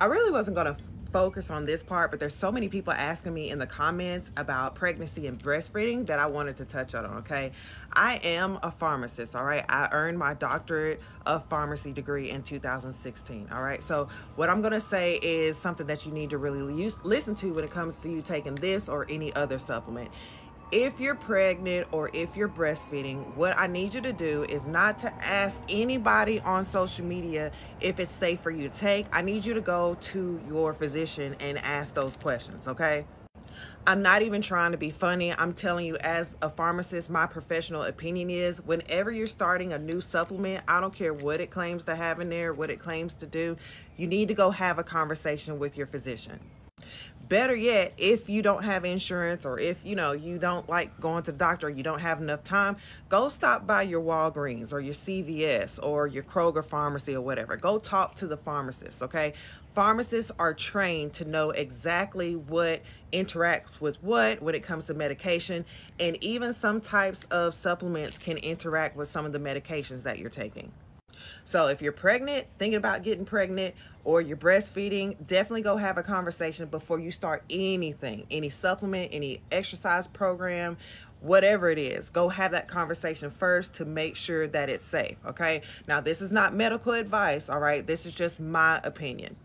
I really wasn't going to focus on this part, but there's so many people asking me in the comments about pregnancy and breastfeeding that I wanted to touch on, okay? I am a pharmacist, all right? I earned my doctorate of pharmacy degree in 2016, all right? So what I'm gonna say is something that you need to really use, listen to when it comes to you taking this or any other supplement if you're pregnant or if you're breastfeeding, what I need you to do is not to ask anybody on social media if it's safe for you to take. I need you to go to your physician and ask those questions, okay? I'm not even trying to be funny. I'm telling you, as a pharmacist, my professional opinion is whenever you're starting a new supplement, I don't care what it claims to have in there, what it claims to do, you need to go have a conversation with your physician better yet if you don't have insurance or if you know you don't like going to the doctor you don't have enough time go stop by your walgreens or your cvs or your kroger pharmacy or whatever. Go talk to the pharmacist okay? Pharmacists are trained to know exactly what interacts with what when it comes to medication and even some types of supplements can interact with some of the medications that you're taking so if you're pregnant, thinking about getting pregnant, or you're breastfeeding, definitely go have a conversation before you start anything, any supplement, any exercise program, whatever it is. Go have that conversation first to make sure that it's safe, okay? Now, this is not medical advice, all right? This is just my opinion.